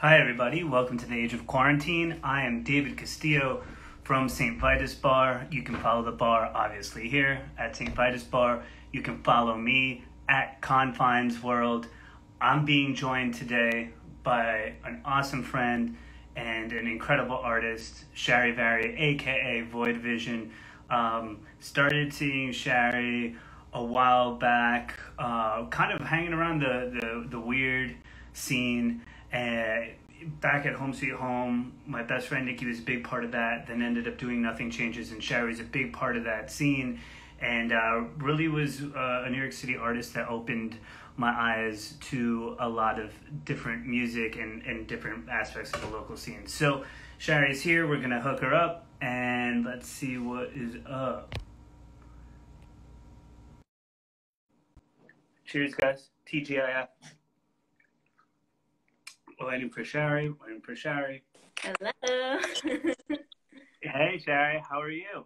Hi, everybody. Welcome to the Age of Quarantine. I am David Castillo from St. Vitus Bar. You can follow the bar, obviously, here at St. Vitus Bar. You can follow me at Confines World. I'm being joined today by an awesome friend and an incredible artist, Shari Vari, aka Void Vision. Um, started seeing Shari a while back, uh, kind of hanging around the, the, the weird scene. Back at Home Sweet Home, my best friend Nikki was a big part of that. Then ended up doing Nothing Changes, and Shari's a big part of that scene. And uh, really was uh, a New York City artist that opened my eyes to a lot of different music and, and different aspects of the local scene. So Shari's here. We're gonna hook her up, and let's see what is up. Cheers, guys. TGIF. Waiting for Shari. Waiting for Shari. Hello. Hey, Shari. How are you?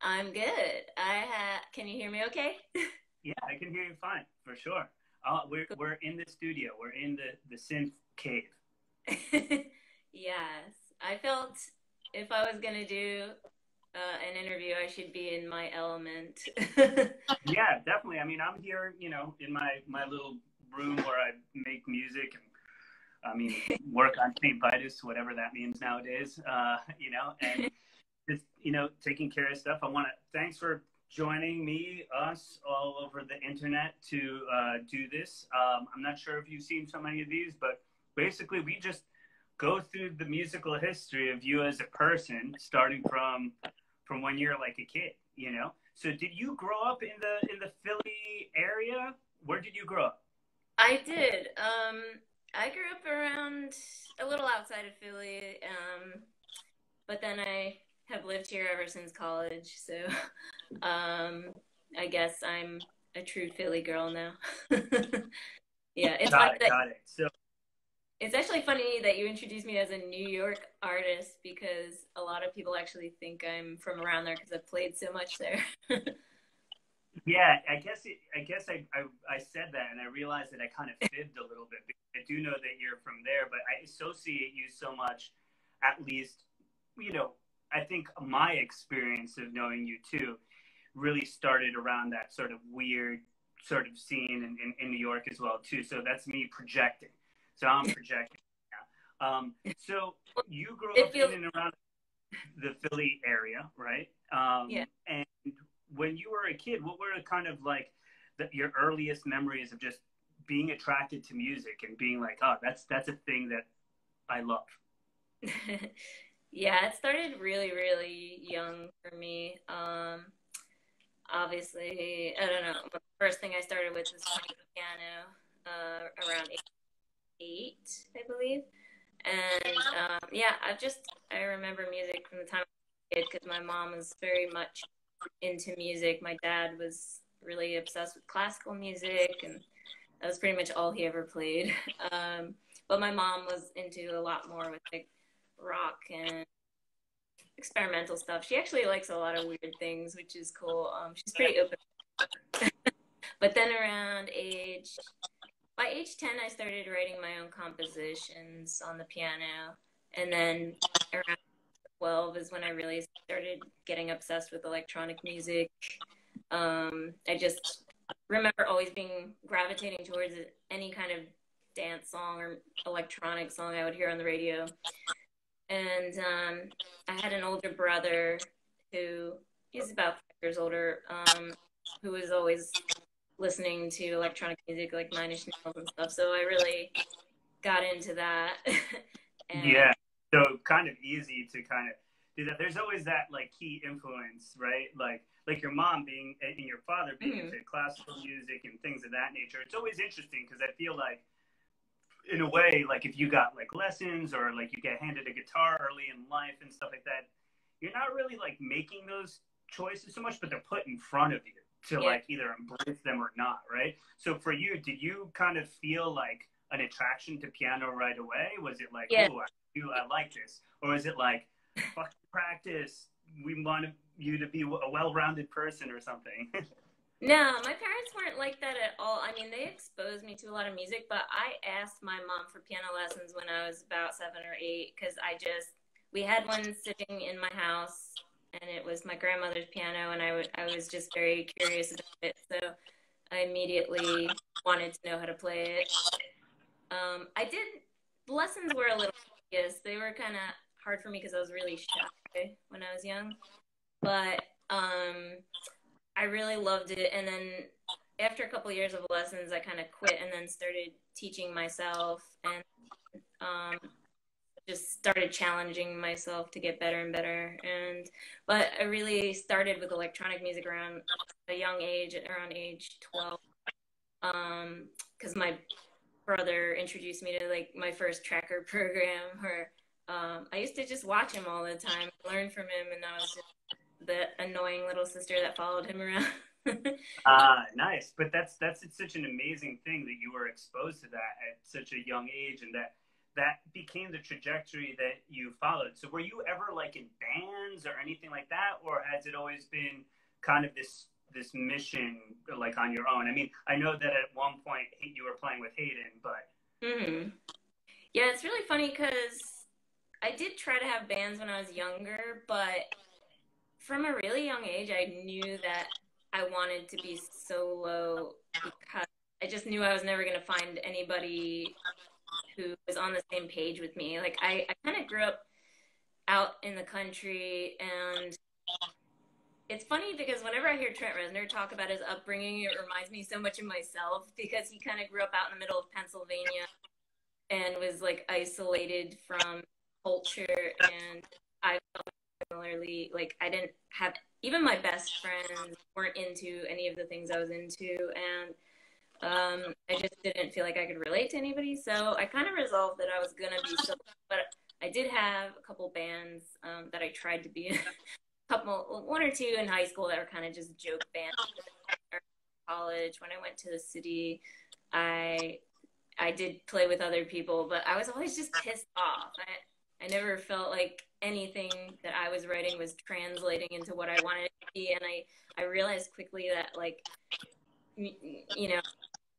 I'm good. I ha- can you hear me okay? Yeah, I can hear you fine, for sure. Uh, we're, we're in the studio. We're in the, the synth cave. yes. I felt if I was going to do uh, an interview, I should be in my element. Yeah, definitely. I mean, I'm here, you know, in my, my little room where I make music and I mean, work on St. Vitus, whatever that means nowadays, uh, you know, and just, you know, taking care of stuff. I want to, thanks for joining me, us, all over the internet to uh, do this. Um, I'm not sure if you've seen so many of these, but basically we just go through the musical history of you as a person, starting from from when you're like a kid, you know. So did you grow up in the in the Philly area? Where did you grow up? I did. Um, I grew up around a little outside of Philly, um, but then I have lived here ever since college. So um, I guess I'm a true Philly girl now. yeah, it's Got it, that got it. So It's actually funny that you introduced me as a New York artist because a lot of people actually think I'm from around there because I've played so much there. Yeah, I guess it, I guess I, I I said that and I realized that I kind of fibbed a little bit. because I do know that you're from there, but I associate you so much. At least, you know, I think my experience of knowing you too really started around that sort of weird sort of scene in, in, in New York as well too. So that's me projecting. So I'm projecting. now. Um, so you grew It up feels- in and around the Philly area, right? Um, Yeah. And when you were a kid, what were kind of like the, your earliest memories of just being attracted to music and being like, oh, that's that's a thing that I love. yeah, it started really, really young for me. Um, obviously, I don't know. The first thing I started with was playing the piano uh, around eight, eight, I believe. And um, yeah, I've just, I remember music from the time I was a kid because my mom was very much into music. My dad was really obsessed with classical music, and that was pretty much all he ever played. Um, but my mom was into a lot more with like rock and experimental stuff. She actually likes a lot of weird things, which is cool. Um, she's pretty open. but then around age, by age 10, I started writing my own compositions on the piano. And then around 12 is when I really started getting obsessed with electronic music. Um, I just remember always being gravitating towards any kind of dance song or electronic song I would hear on the radio. And um, I had an older brother who he's about five years older, um, who was always listening to electronic music like Nine Inch Nails and stuff. So I really got into that. and Yeah. So kind of easy to kind of do that. There's always that like key influence, right? Like like your mom being and your father being Mhm. into classical music and things of that nature. It's always interesting because I feel like in a way, like if you got like lessons or like you get handed a guitar early in life and stuff like that, you're not really like making those choices so much, but they're put in front of you to Yeah. like either embrace them or not, right? So for you, did you kind of feel like an attraction to piano right away? Was it like, Yeah. oh, I, do- I like this, or is it like, fuck practice? We want you to be a well-rounded person or something. No, my parents weren't like that at all. I mean, they exposed me to a lot of music, but I asked my mom for piano lessons when I was about seven or eight because I just we had one sitting in my house, and it was my grandmother's piano, and I would I was just very curious about it, so I immediately wanted to know how to play it. Um, I did lessons were a little yes, they were kind of hard for me because I was really shy when I was young, but um I really loved it. And then after a couple years of lessons, I kind of quit and then started teaching myself and um, just started challenging myself to get better and better. And but I really started with electronic music around a young age, around age twelve, because um, my brother introduced me to like my first tracker program where um, I used to just watch him all the time, learn from him, and I was just the annoying little sister that followed him around. Ah, uh, nice. But that's that's such an amazing thing that you were exposed to that at such a young age, and that that became the trajectory that you followed. So, were you ever like in bands or anything like that, or has it always been kind of this this mission like on your own? I mean, I know that at one point you were playing with Hayden, but mm-hmm. yeah, it's really funny because I did try to have bands when I was younger, but from a really young age, I knew that I wanted to be solo because I just knew I was never going to find anybody who was on the same page with me. Like I, I kind of grew up out in the country and it's funny because whenever I hear Trent Reznor talk about his upbringing, it reminds me so much of myself because he kind of grew up out in the middle of Pennsylvania and was like isolated from culture. And I felt similarly like i didn't have even my best friends weren't into any of the things i was into. And um, i just didn't feel like i could relate to anybody. So i kind of resolved that i was gonna be so but i did have a couple bands um, that i tried to be in couple one or two in high school that were kind of just joke bands college when i went to the city i i did play with other people but i was always just pissed off i i never felt like anything that I was writing was translating into what I wanted to be. And I, I realized quickly that like, you know,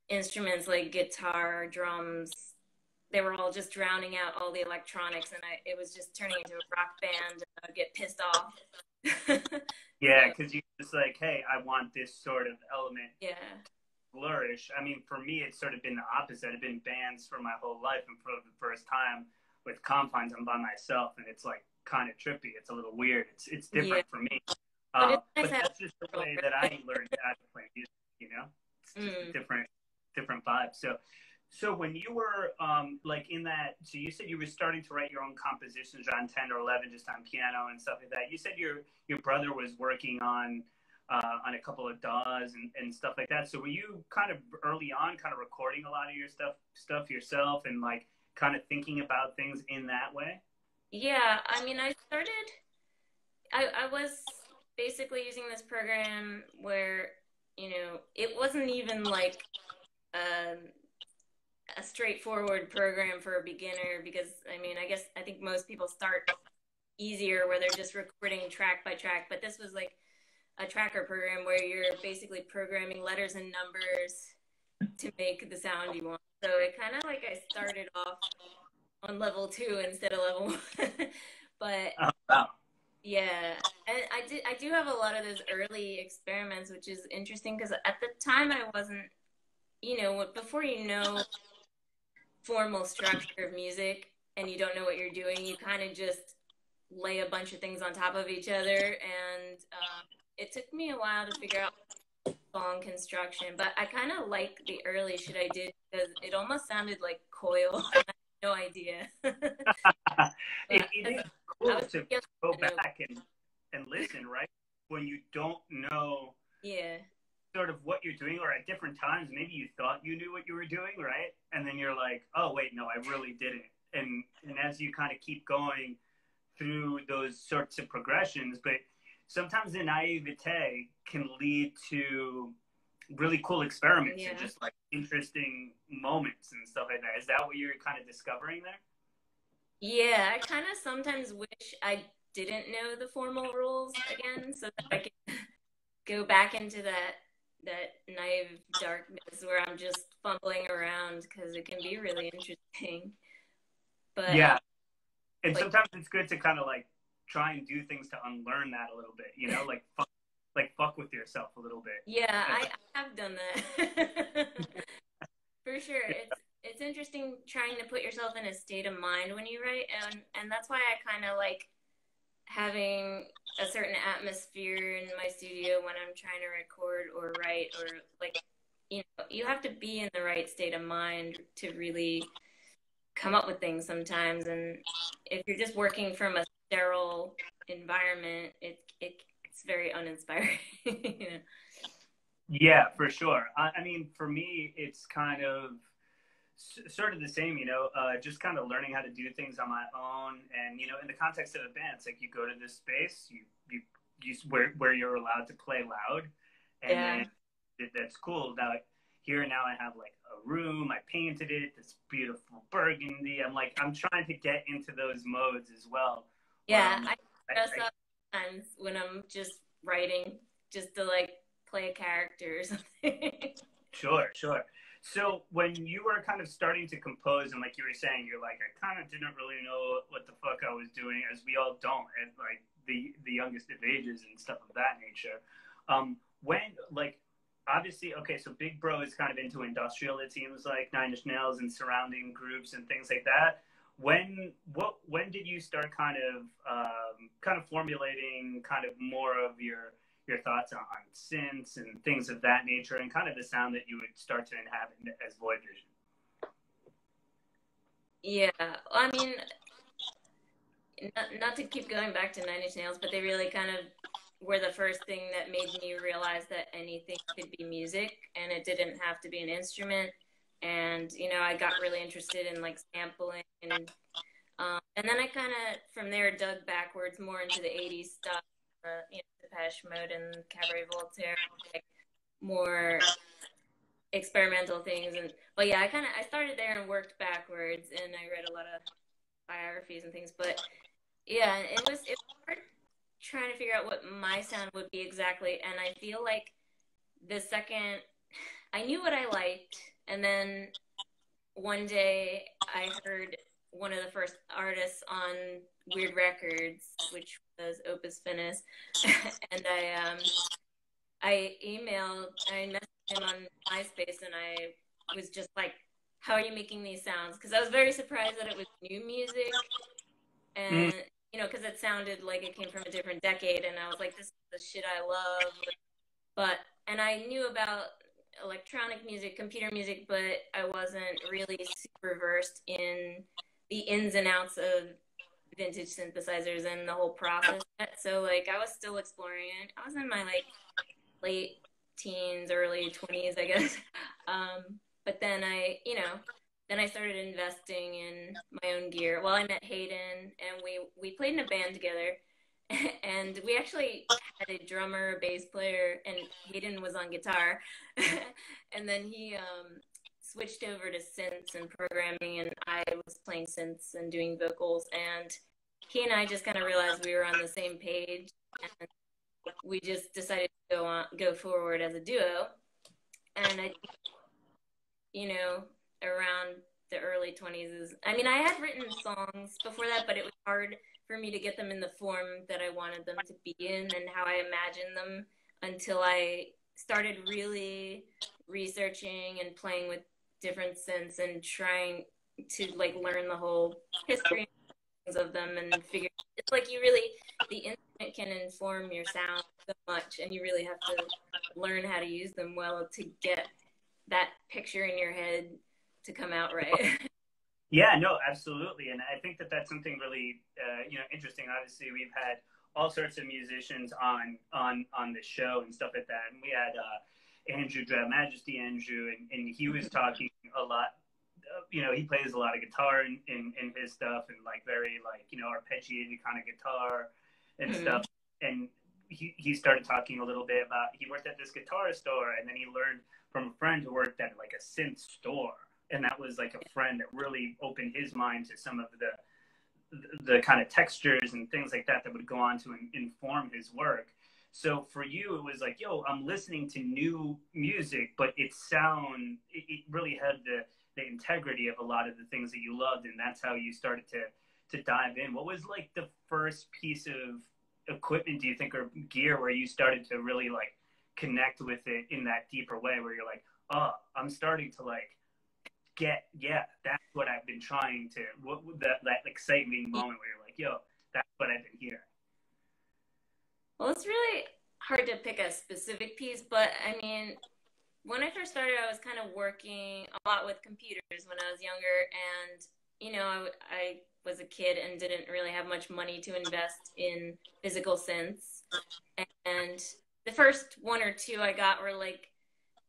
instruments like guitar, drums, they were all just drowning out all the electronics. And I, it was just turning into a rock band. And I'd get pissed off. Yeah. Cause you just like, Hey, I want this sort of element. Yeah. Flourish. I mean, for me, it's sort of been the opposite. I've been bands for my whole life. And for the first time with confines, I'm by myself. And it's like, kind of trippy. It's a little weird. It's it's different yeah. for me. Uh, but, but that's just the way that I learned how to play music. You know, it's just mm. a different different vibe. So. So when you were um, like in that, so you said you were starting to write your own compositions around ten or eleven, just on piano and stuff like that. You said your your brother was working on uh, on a couple of DAWs and, and stuff like that. So were you kind of early on, kind of recording a lot of your stuff stuff yourself and like kind of thinking about things in that way? Yeah, I mean, I started. I I was basically using this program where you know it wasn't even like um, a straightforward program for a beginner because I mean I guess I think most people start easier where they're just recording track by track, but this was like a tracker program where you're basically programming letters and numbers to make the sound you want. So it kind of like I started off on level two instead of level one. but oh, wow. yeah, and I did. I do have a lot of those early experiments, which is interesting because at the time I wasn't, you know, before you know formal structure of music and you don't know what you're doing, you kind of just lay a bunch of things on top of each other, and um, it took me a while to figure out song construction. But I kind of like the early shit I did because it almost sounded like coil. no idea. it, it is cool to go back and, and listen, right? When you don't know yeah. Sort of what you're doing, or at different times, maybe you thought you knew what you were doing, right? And then you're like, oh, wait, no, I really didn't. And, and as you kind of keep going through those sorts of progressions, but sometimes the naivete can lead to really cool experiments yeah. and just like interesting moments and stuff like that. Is that what you're kind of discovering there? Yeah, I kind of sometimes wish I didn't know the formal rules again so that I could go back into that that naive darkness where I'm just fumbling around because it can be really interesting. But yeah, and like- sometimes it's good to kind of like try and do things to unlearn that a little bit. You know, like fuck, like fuck with yourself a little bit. Yeah, I, I have done that. For sure. It's it's interesting trying to put yourself in a state of mind when you write and and that's why I kind of like having a certain atmosphere in my studio when I'm trying to record or write or like you know, you have to be in the right state of mind to really come up with things sometimes and if you're just working from a sterile environment, it it it's very uninspiring. you know? Yeah, for sure. I, I mean, for me, it's kind of sort of the same, you know, uh, just kind of learning how to do things on my own. And, you know, in the context of a band, it's like you go to this space, you, you, you where, where you're allowed to play loud. And Yeah. that's cool. Now, here and now I have like a room, I painted it, this beautiful burgundy. I'm like, I'm trying to get into those modes as well. Yeah, Um, I dress up sometimes when I'm just writing, just to like play a character or something. Sure, sure. So when you were kind of starting to compose, and like you were saying, you're like, I kind of didn't really know what the fuck I was doing, as we all don't, at like the the youngest of ages and stuff of that nature. Um, when like obviously, okay, so Big Bro is kind of into industrial. It seems like Nine Inch Nails and surrounding groups and things like that. When what when did you start kind of um, kind of formulating kind of more of your your thoughts on, on synths and things of that nature and kind of the sound that you would start to inhabit as Void Vision. yeah, I mean, not, not to keep going back to Nine Inch Nails, but they really kind of were the first thing that made me realize that anything could be music and it didn't have to be an instrument. And you know, I got really interested in like sampling and um, and then I kind of from there dug backwards more into the '80s stuff, uh, you Depeche Mode and Cabaret Voltaire, like more experimental things. And but yeah, I kind of I started there and worked backwards, and I read a lot of biographies and things. But yeah, it was it was hard trying to figure out what my sound would be exactly, and I feel like the second I knew what I liked, and then one day I heard one of the first artists on Wierd Records, which was Opus Finis, and I um I emailed I messaged him on MySpace and I was just like, "How are you making these sounds?" Because I was very surprised that it was new music, and you know, because it sounded like it came from a different decade, and I was like, "This is the shit I love," but and I knew about electronic music, computer music, but I wasn't really super versed in the ins and outs of vintage synthesizers and the whole process. So like I was still exploring it. I was in my like late teens, early twenties, I guess. Um, but then I, you know, then I started investing in my own gear. Well, I met Hayden, and we we played in a band together. And we actually had a drummer, bass player, and Hayden was on guitar. and then he um, switched over to synths and programming, and I was playing synths and doing vocals. And he and I just kind of realized we were on the same page, and we just decided to go on, go forward as a duo. And I, you know, around the early 20s is, I mean, I had written songs before that, but it was hard for me to get them in the form that I wanted them to be in and how I imagined them until I started really researching and playing with different synths and trying to like learn the whole history of them and figure it's like you really the instrument can inform your sound so much and you really have to learn how to use them well to get that picture in your head to come out right. Yeah, no, absolutely, and I think that that's something really uh, you know interesting. Obviously, we've had all sorts of musicians on on on the show and stuff like that, and we had uh, Andrew Drab Majesty Andrew, and, and he was talking a lot. Uh, you know, he plays a lot of guitar in, in, in his stuff, and like very like you know arpeggiated kind of guitar and Mhm. stuff. And he he started talking a little bit about he worked at this guitar store, and then he learned from a friend who worked at like a synth store and that was like a friend that really opened his mind to some of the the kind of textures and things like that that would go on to in, inform his work So for you, it was like, yo, I'm listening to new music, but it sound it, it really had the the integrity of a lot of the things that you loved, and that's how you started to to dive in. What was like the first piece of equipment do you think or gear where you started to really like connect with it in that deeper way where you're like, oh, I'm starting to like get yeah, that's what I've been trying to what that that exciting moment where you're like, yo, that's what I've been hearing. Well, it's really hard to pick a specific piece, but I mean, when I first started, I was kind of working a lot with computers when I was younger, and you know, I, I was a kid and didn't really have much money to invest in physical synths, and the first one or two I got were like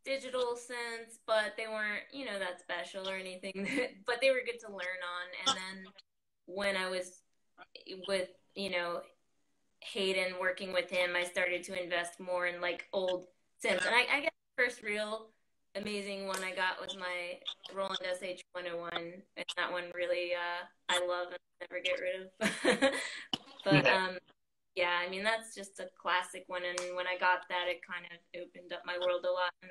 digital synths, but they weren't, you know, that special or anything. but they were good to learn on. And then when I was with, you know, Hayden working with him, I started to invest more in like old synths. And I, I guess the first real amazing one I got was my Roland SH 101. And that one really, uh, I love and never get rid of. but, um, yeah, I mean that's just a classic one, and when I got that, it kind of opened up my world a lot. And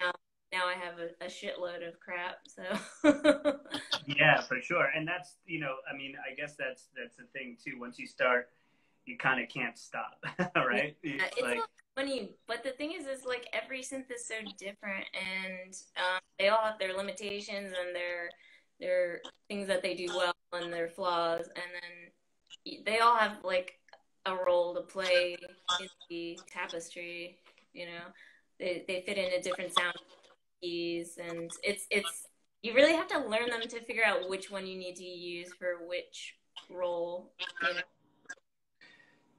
now, now I have a, a shitload of crap. So. yeah, for sure, and that's you know, I mean, I guess that's that's the thing too. Once you start, you kind of can't stop, right? Yeah, it's, it's like funny, but the thing is, is like every synth is so different, and um, they all have their limitations and their their things that they do well and their flaws, and then they all have like a role to play in the tapestry. You know, they they fit into different sound keys, and it's it's you really have to learn them to figure out which one you need to use for which role. You know?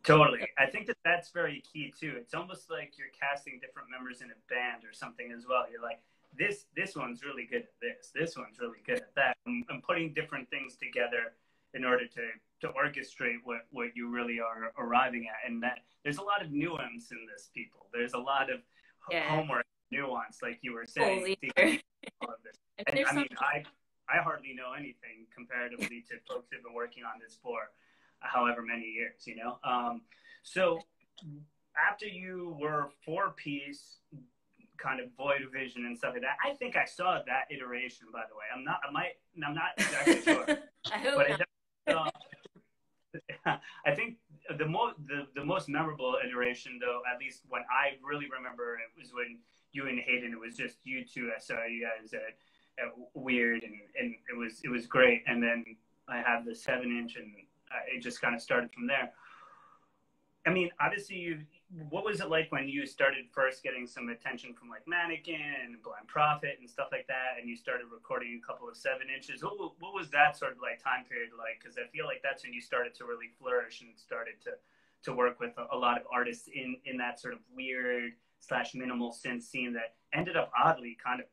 Totally. I think that that's very key too. It's almost like you're casting different members in a band or something as well. You're like, this this one's really good at this. This one's really good at that. I'm, I'm putting different things together in order to to orchestrate what what you really are arriving at and that there's a lot of nuance in this people there's a lot of yeah. homework nuance like you were saying and, and i mean i i hardly know anything comparatively to folks who've been working on this for however many years you know um, so after you were four piece kind of void vision and stuff like that. I think I saw that iteration, by the way. I'm not, I might, I'm not exactly sure. I hope but not. Um, I think the most the, the most memorable iteration, though, at least when I really remember it, was when you and Hayden. It was just you two. I saw you guys at, at Wierd, and, and it was it was great. And then I have the seven inch, and Uh, it just kind of started from there. I mean, obviously, you what was it like when you started first getting some attention from like Mannequin and Blind Prophet and stuff like that, and you started recording a couple of seven inches? What, what was that sort of like time period like? Because I feel like that's when you started to really flourish and started to to work with a, a lot of artists in in that sort of weird slash minimal synth scene that ended up oddly kind of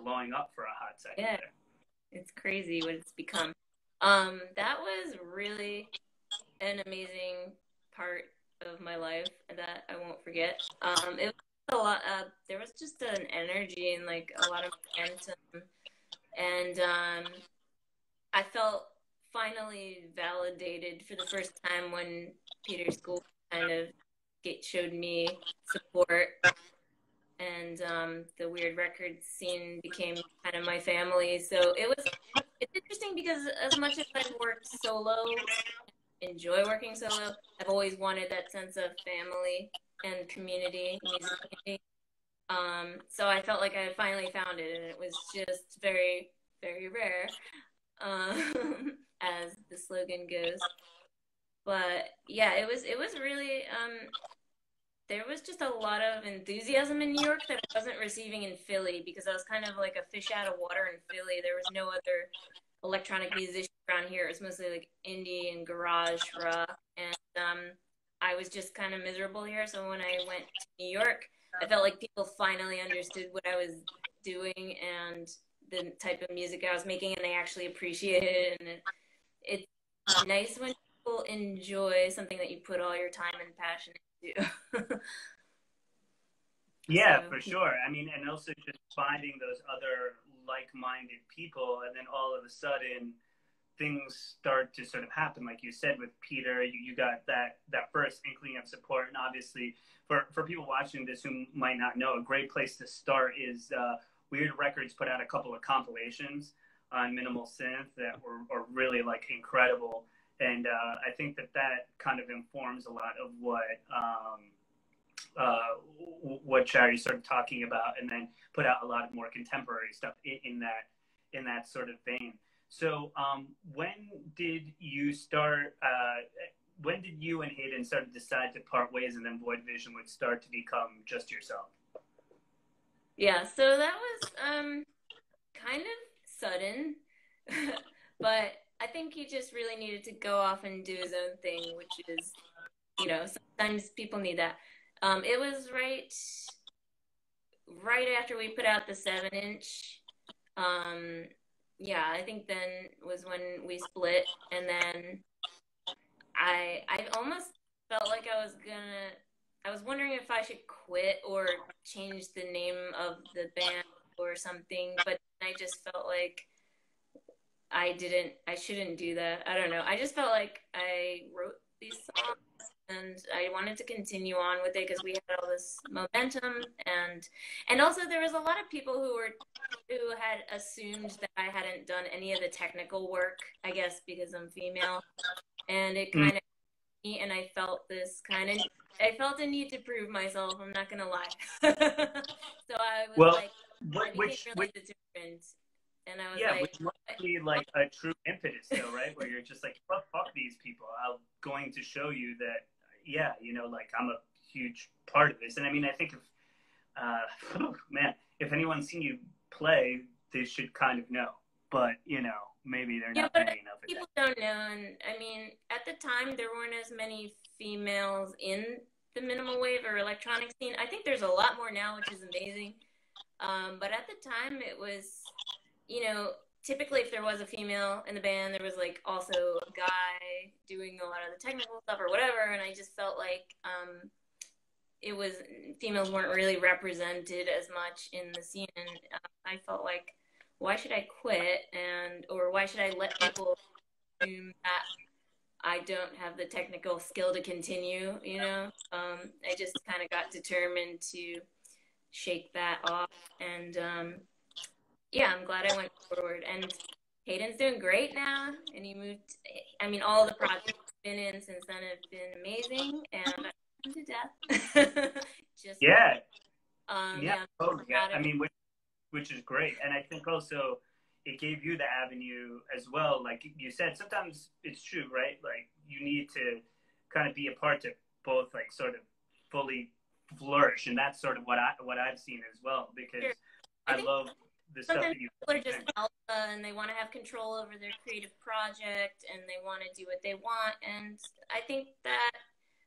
blowing up for a hot second. Yeah, there. it's crazy what it's become. Um, that was really an amazing part of my life that I won't forget. Um, it was a lot. Uh, there was just an energy and like a lot of momentum, and um, I felt finally validated for the first time when Peter School kind of showed me support, and um, the Wierd record scene became kind of my family. So it was. It's interesting because as much as I've worked solo enjoy working solo. I've always wanted that sense of family and community, community. Um, so I felt like I finally found it, and it was just very, very rare, um, as the slogan goes. But yeah, it was it was really um, there was just a lot of enthusiasm in New York that I wasn't receiving in Philly because I was kind of like a fish out of water in Philly. There was no other electronic musicians around here. It was mostly like indie and garage rock, and um, I was just kind of miserable here. So when I went to New York, I felt like people finally understood what I was doing and the type of music I was making, and they actually appreciated it. And it, it's nice when people enjoy something that you put all your time and passion into. yeah, so, for sure. I mean, and also just finding those other like-minded people, and then all of a sudden things start to sort of happen, like you said with Peter, you, you got that that first inkling of support, and obviously for for people watching this who might not know, a great place to start is uh, Wierd Records put out a couple of compilations on minimal synth that were, were really like incredible, and uh, I think that that kind of informs a lot of what. Um, uh, what Charity's sort of talking about, and then put out a lot of more contemporary stuff in, in that in that sort of vein. So, um, when did you start? Uh, when did you and Hayden start to decide to part ways, and then Void Vision would start to become just yourself? Yeah, so that was um, kind of sudden, but I think he just really needed to go off and do his own thing, which is, you know, sometimes people need that. Um, it was right, right after we put out the seven inch. Um, yeah, I think then was when we split, and then I I almost felt like I was gonna. I was wondering if I should quit or change the name of the band or something, but I just felt like I didn't. I shouldn't do that. I don't know. I just felt like I wrote these songs and I wanted to continue on with it because we had all this momentum and and also there was a lot of people who were who had assumed that I hadn't done any of the technical work, I guess because I'm female, and it kind mm. of and I felt this kind of I felt a need to prove myself. I'm not gonna lie. so I was well, like, I which, really which, determined. And I was yeah, like, which must be like a true impetus, though, right? Where you're just like, fuck, fuck these people. I'm going to show you that yeah, you know, like I'm a huge part of this. And I mean, I think if, uh, man, if anyone's seen you play, they should kind of know. But, you know, maybe they're yeah, not but paying enough People don't know. And I mean, at the time, there weren't as many females in the minimal wave or electronic scene. I think there's a lot more now, which is amazing. Um, but at the time, it was, you know, typically if there was a female in the band there was like also a guy doing a lot of the technical stuff or whatever and i just felt like um, it was females weren't really represented as much in the scene and uh, i felt like why should i quit? And or why should i let people assume that i don't have the technical skill to continue you know? Um, i just kind of got determined to shake that off and um, yeah, I'm glad I went forward. And Hayden's doing great now, and he moved. I mean, all the projects been in since then have been amazing, and I'm to death. Just yeah, um, yeah, yeah, oh, yeah. I mean, which which is great, and I think also it gave you the avenue as well. Like you said, sometimes it's true, right? Like you need to kind of be a part to both, like sort of fully flourish, and that's sort of what I what I've seen as well because sure. I, I love the stuff that you people are just alpha and they want to have control over their creative project and they want to do what they want and i think that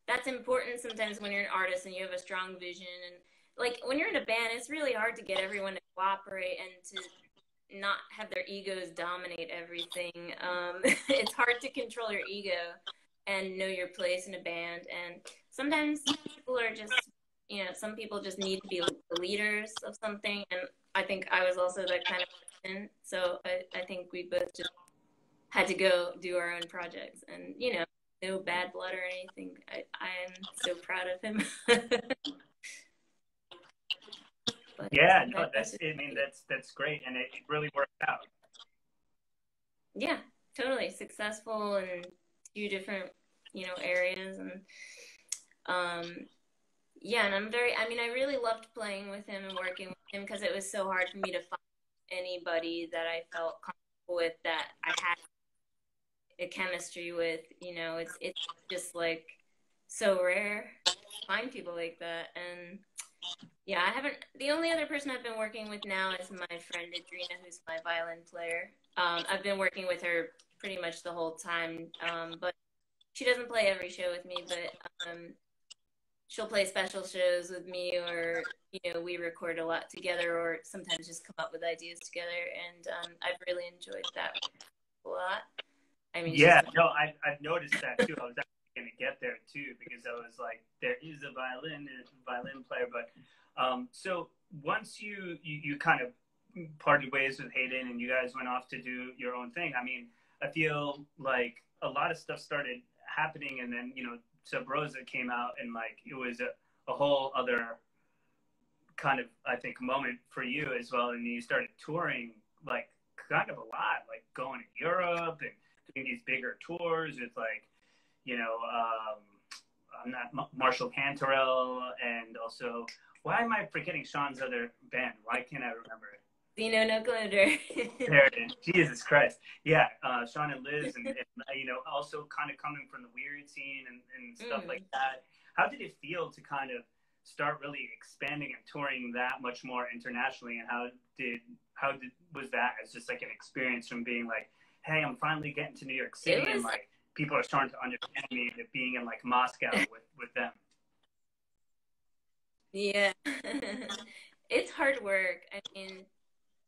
that's important sometimes when you're an artist and you have a strong vision and like when you're in a band it's really hard to get everyone to cooperate and to not have their egos dominate everything um, it's hard to control your ego and know your place in a band and sometimes people are just you know some people just need to be the leaders of something and I think I was also that kind of person. So I, I think we both just had to go do our own projects and, you know, no bad blood or anything. I, I'm so proud of him. yeah, no, that's, I mean, that's, that's great. And it, it really worked out. Yeah, totally successful in two different, you know, areas. And, um, yeah, and I'm very, I mean, I really loved playing with him and working with him because it was so hard for me to find anybody that I felt comfortable with that I had a chemistry with. You know, it's it's just like so rare to find people like that. And yeah, I haven't. The only other person I've been working with now is my friend Adrina, who's my violin player. Um, I've been working with her pretty much the whole time, um, but she doesn't play every show with me. But um, she'll play special shows with me or you know we record a lot together or sometimes just come up with ideas together and um, i've really enjoyed that a lot. I mean yeah no I, i've noticed that too. I was actually going to get there too because i was like there is a violin a violin player but um, so once you, you you kind of parted ways with hayden and you guys went off to do your own thing i mean I feel like a lot of stuff started happening, and then you know, Sub Rosa came out, and like it was a, a whole other kind of I think moment for you as well, and you started touring like kind of a lot, like going to Europe and doing these bigger tours with like, you know, um, I'm not Martial Canterel, and also why am I forgetting Sean's other band? Why can't I remember it? Xeno & Oaklander. there it is. Jesus Christ. Yeah, uh, Sean and Liz, and, and, you know, also kind of coming from the weird scene and, and stuff mm. like that. How did it feel to kind of start really expanding and touring that much more internationally? And how did how did was that as just like an experience from being like, hey, I'm finally getting to New York City, was, and like people are starting to understand me, that being in like Moscow with with them. Yeah, it's hard work. I mean,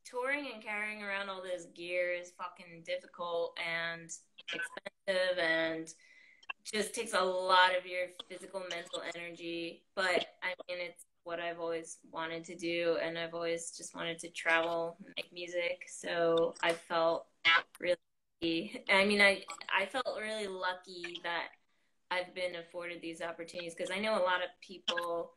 touring and carrying around all this gear is fucking difficult and expensive and just takes a lot of your physical mental energy but i mean it's what i've always wanted to do and i've always just wanted to travel and make music so i felt really i mean i i felt really lucky that i've been afforded these opportunities because i know a lot of people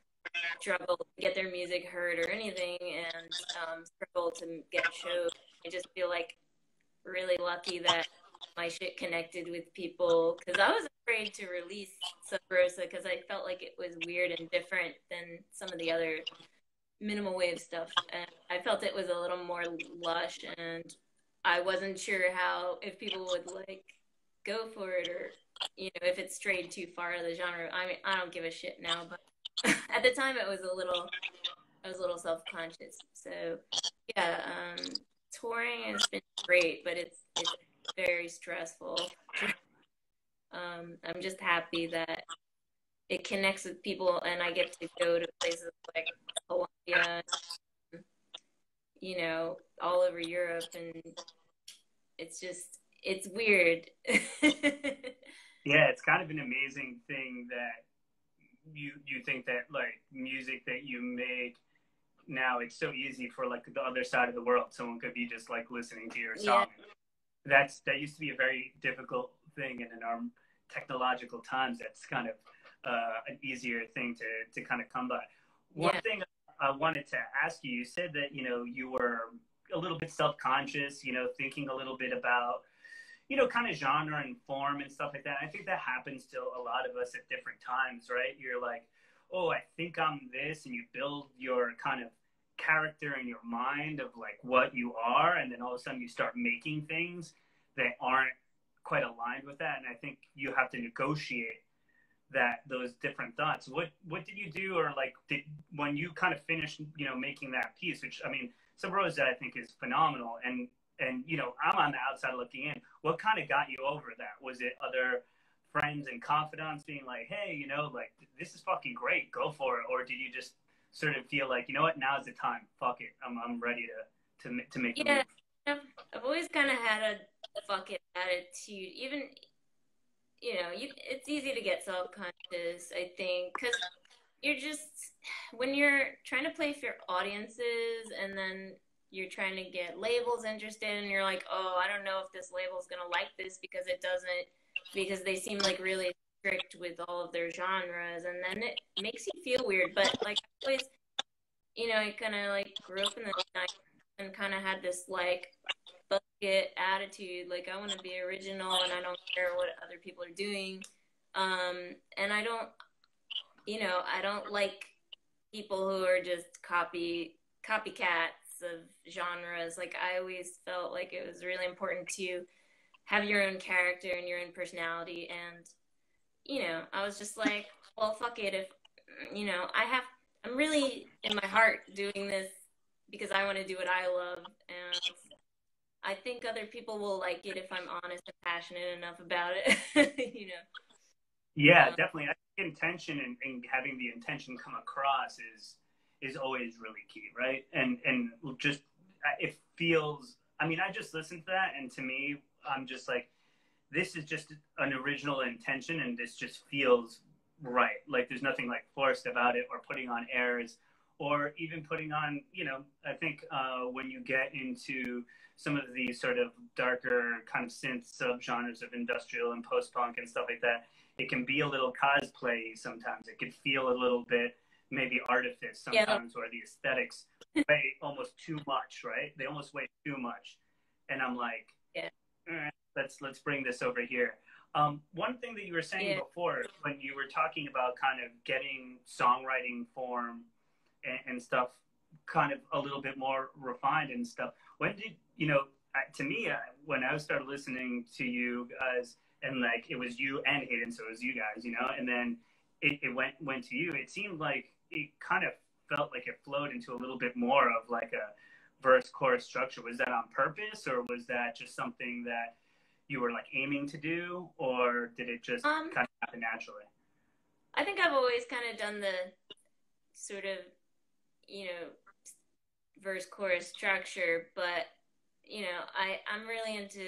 struggle to get their music heard or anything and um, struggle to get shows. I just feel like really lucky that my shit connected with people because I was afraid to release Sub Rosa because I felt like it was weird and different than some of the other minimal wave stuff. And I felt it was a little more lush and I wasn't sure how, if people would like go for it or, you know, if it strayed too far of the genre. I mean, I don't give a shit now, but at the time it was a little I was a little self conscious. So yeah, um, touring has been great, but it's it's very stressful. Um, I'm just happy that it connects with people, and I get to go to places like Colombia, you know, all over Europe, and it's just it's weird. yeah, it's kind of an amazing thing that you you think that like music that you make now it's so easy for like the other side of the world someone could be just like listening to your song yeah. That's that used to be a very difficult thing and in our technological times that's kind of uh, an easier thing to to kind of come by one yeah. thing i wanted to ask you you said that you know you were a little bit self-conscious you know thinking a little bit about you know, kind of genre and form and stuff like that. I think that happens to a lot of us at different times, right? You're like, oh, I think I'm this, and you build your kind of character in your mind of like what you are, and then all of a sudden you start making things that aren't quite aligned with that. And I think you have to negotiate that those different thoughts. What what did you do, or like did when you kind of finished, you know, making that piece? Which I mean, Sub Rosa I think is phenomenal, and and you know i'm on the outside looking in what kind of got you over that was it other friends and confidants being like hey you know like this is fucking great go for it or did you just sort of feel like you know what? Now's the time. Fuck it. I'm, I'm ready to to, to make yeah. i've always kind of had a fuck it attitude. Even you know you it's easy to get self-conscious i think because you're just when you're trying to play for your audiences and then you're trying to get labels interested and you're like, oh, I don't know if this label's going to like this because it doesn't, because they seem like really strict with all of their genres. And then it makes you feel weird. But like, I always, you know, I kind of like grew up in the night and kind of had this like bucket attitude. Like, I want to be original and I don't care what other people are doing. Um, and I don't, you know, I don't like people who are just copy copycat of genres. Like I always felt like it was really important to have your own character and your own personality. And you know, I was just like, well, fuck it. If you know, I have, I'm really in my heart doing this because I want to do what I love, and I think other people will like it if I'm honest and passionate enough about it. you know. Yeah, um, definitely. I think intention and, and having the intention come across is is always really key, right? And and just it feels. I mean, I just listened to that, and to me, I'm just like, this is just an original intention, and this just feels right. Like there's nothing like forced about it, or putting on airs, or even putting on, you know, I think uh, when you get into some of the sort of darker kind of synth subgenres of industrial and post punk and stuff like that, it can be a little cosplay sometimes. It could feel a little bit maybe artifice sometimes, yeah. or the aesthetics weigh almost too much, right? They almost weigh too much, and I'm like, yeah, let's let's bring this over here. Um, one thing that you were saying yeah. before, when you were talking about kind of getting songwriting form and, and, stuff, kind of a little bit more refined and stuff. When did you know? To me, when I started listening to you guys, and like it was you and Hayden, so it was you guys, you know, and then it, it went went to you. It seemed like it kind of felt like it flowed into a little bit more of like a verse chorus structure. Was that on purpose, or was that just something that you were like aiming to do, or did it just um, kind of happen naturally? I think I've always kind of done the sort of, you know, verse chorus structure, but you know, I I'm really into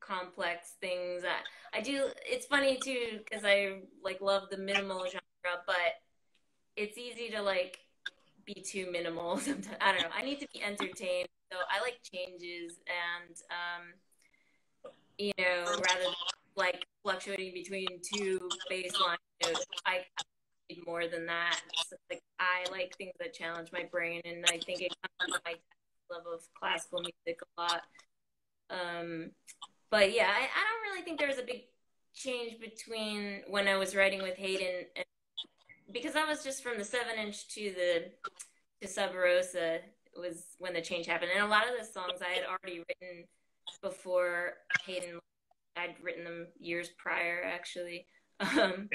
complex things. I, I do. It's funny too because I like love the minimal genre, but it's easy to like be too minimal sometimes. I don't know. I need to be entertained, so I like changes and um, you know, rather than like fluctuating between two baseline notes, I need more than that. So, like I like things that challenge my brain, and I think it comes with my love of classical music a lot. Um, but yeah, I, I don't really think there was a big change between when I was writing with Hayden and because I was just from the seven inch to the to Sub Rosa was when the change happened. And a lot of the songs I had already written before Hayden. I'd written them years prior, actually. Um,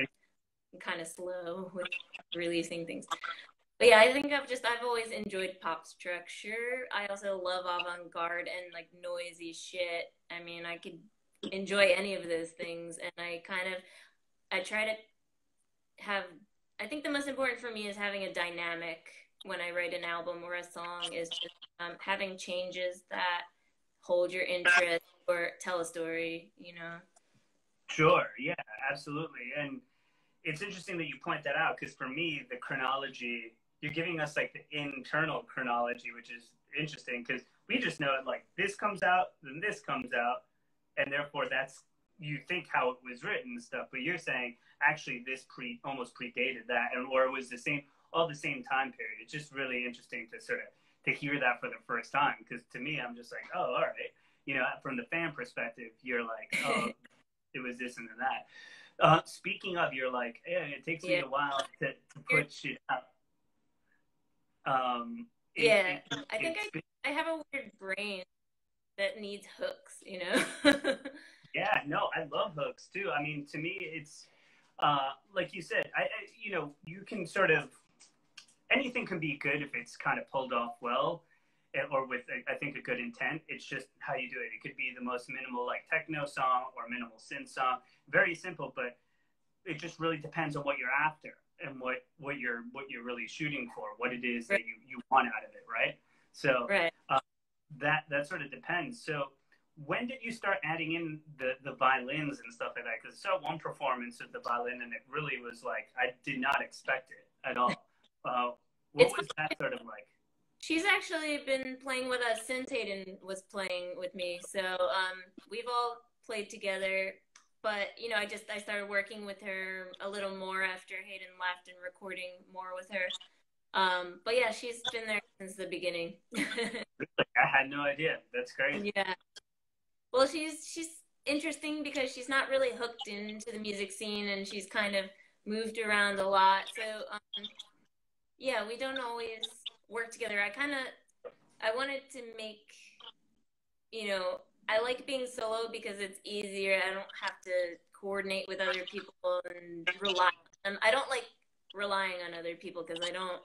kind of slow with releasing things. But yeah, I think I've just I've always enjoyed pop structure. I also love avant-garde and like noisy shit. I mean, I could enjoy any of those things and I kind of I try to have I think the most important for me is having a dynamic when I write an album or a song is just um, having changes that hold your interest or tell a story, you know. Sure, yeah, absolutely. And it's interesting that you point that out because for me, the chronology you're giving us like the internal chronology, which is interesting because we just know it like this comes out, then this comes out, and therefore that's you think how it was written and stuff. But you're saying actually this pre almost predated that, and or it was the same all the same time period. It's just really interesting to sort of to hear that for the first time because to me I'm just like oh all right you know from the fan perspective you're like oh it was this and that. Uh, speaking of, you're like, yeah, it takes yeah. me a while to, to put shit out. Um, it, yeah, it, I think I, I have a weird brain that needs hooks, you know? yeah, no, I love hooks too. I mean, to me, it's uh, like you said, I, I, you know, you can sort of anything can be good if it's kind of pulled off well eh, or with I think a good intent. It's just how you do it. It could be the most minimal like techno song or minimal synth song. Very simple, but it just really depends on what you're after and what what you're what you're really shooting for, what it is right. that you you want out of it, right? So right. Uh, that that sort of depends. So when did you start adding in the the violins and stuff like that? Because I saw one performance of the violin, and it really was like I did not expect it at all. Uh, what it's was that sort of like? She's actually been playing with us since Hayden was playing with me. So um, we've all played together but you know, I just I started working with her a little more after Hayden left and recording more with her. Um, but yeah, she's been there since the beginning. I had no idea. That's great. Yeah. Well, she's she's interesting because she's not really hooked into the music scene, and she's kind of moved around a lot. So um, yeah, we don't always work together. I kind of I wanted to make you know I like being solo because it's easier. I don't have to coordinate with other people and rely on. I don't like relying on other people because I don't.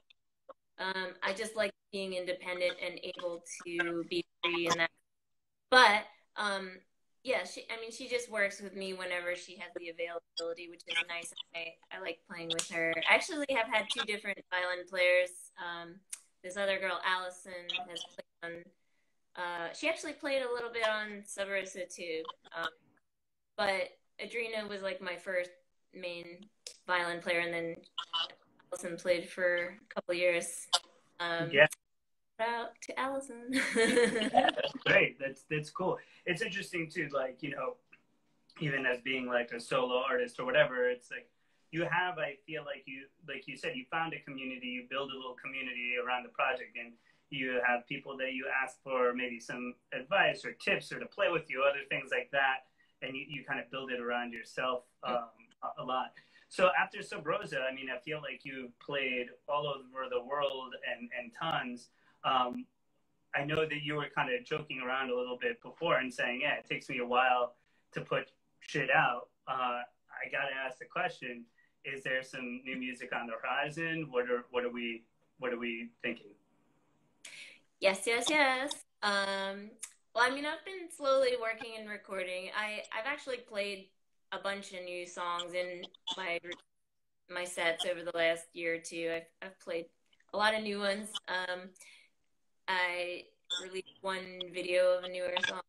Um, I just like being independent and able to be free and that. But um, yeah, she. I mean, she just works with me whenever she has the availability, which is nice. I I like playing with her. I actually have had two different violin players. Um, this other girl, Allison, has played on uh, she actually played a little bit on Sub Rosa too, um, but Adrina was like my first main violin player, and then Allison played for a couple years. Um, yeah. Out to Allison. that's great. That's that's cool. It's interesting too. Like you know, even as being like a solo artist or whatever, it's like you have. I feel like you, like you said, you found a community. You build a little community around the project, and you have people that you ask for maybe some advice or tips or to play with you, other things like that, and you, you kind of build it around yourself um, a, lot. So after Sub Rosa, I mean, I feel like you've played all over the world and, and tons. Um, I know that you were kind of joking around a little bit before and saying, yeah, it takes me a while to put shit out. Uh, I got to ask the question, is there some new music on the horizon? What are, what are we, what are we thinking? Yes, yes, yes. Um, well, I mean, I've been slowly working and recording. I, I've actually played a bunch of new songs in my my sets over the last year or two. I've I've played a lot of new ones. Um, I released one video of a newer song.